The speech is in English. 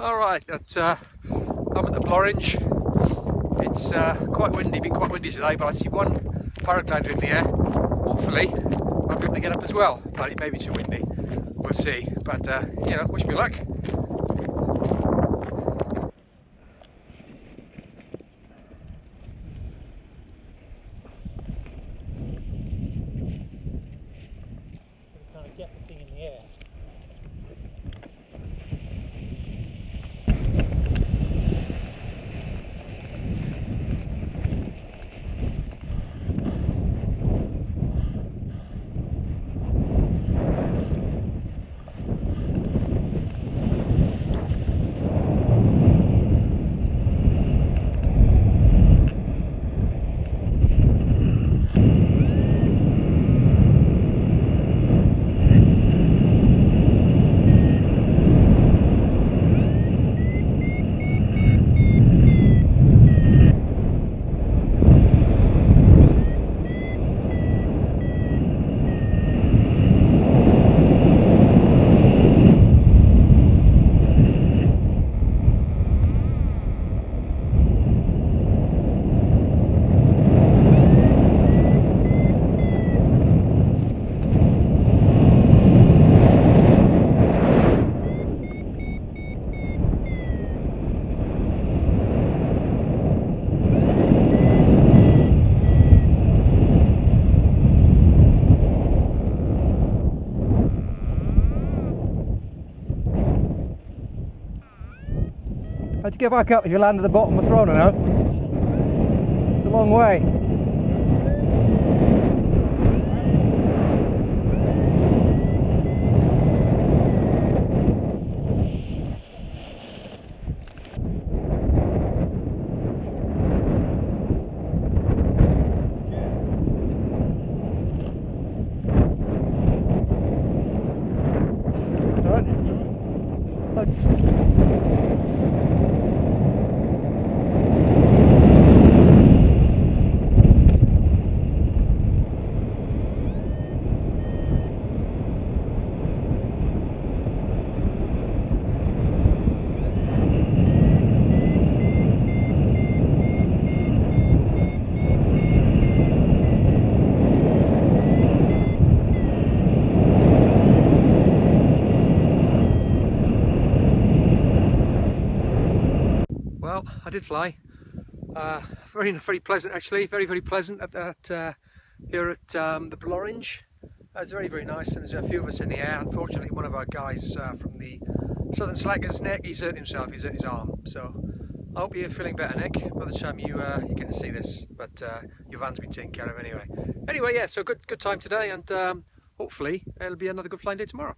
All right, at, uh, I'm at the Blorenge. It's uh, quite windy, been quite windy today, but I see one paraglider in the air. Hopefully, I'll be able to get up as well, but it may be too windy. We'll see. But uh, you know, wish me luck. Trying to get the thing in the air. How'd you get back up if you land at the bottom of the throne now? It's a long way. Alright. Well, I did fly. Uh, very, very pleasant actually. Very, very pleasant at, at uh, here at um, the Blorenge. It's very, very nice, and there's a few of us in the air. Unfortunately, one of our guys uh, from the Southern Slackers Nick, he's hurt himself. He's hurt his arm. So I hope you're feeling better, Nick, by the time you uh, you get to see this. But uh, your van's been taken care of anyway. Anyway, yeah. So good, good time today, and um, hopefully it'll be another good flying day tomorrow.